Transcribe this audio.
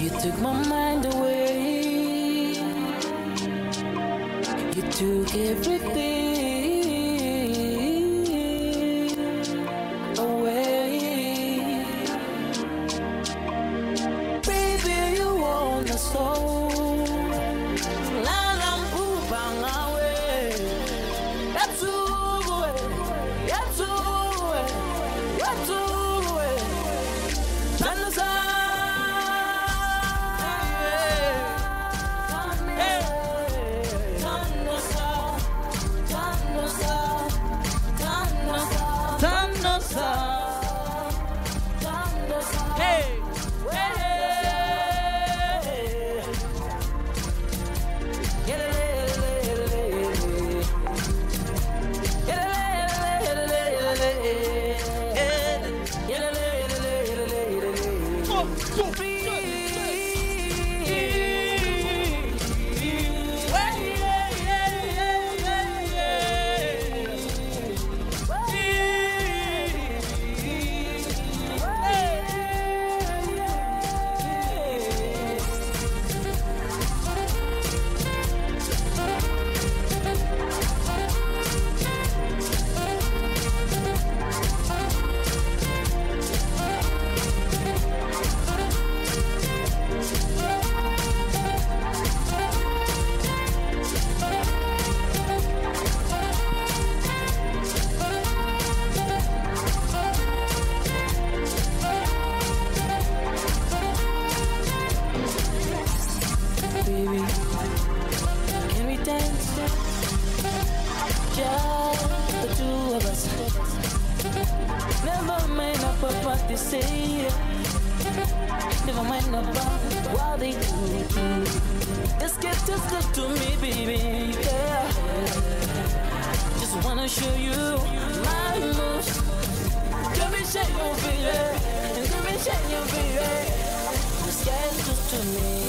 You took my mind away. You took everything 送飞 Baby, can we dance? Just the two of us. Never mind about what they say. Never mind about what they do. Just get just good to me, baby. Yeah. Just wanna show you my moves. Let me shake your baby. Let me shake your baby. Just get good to me.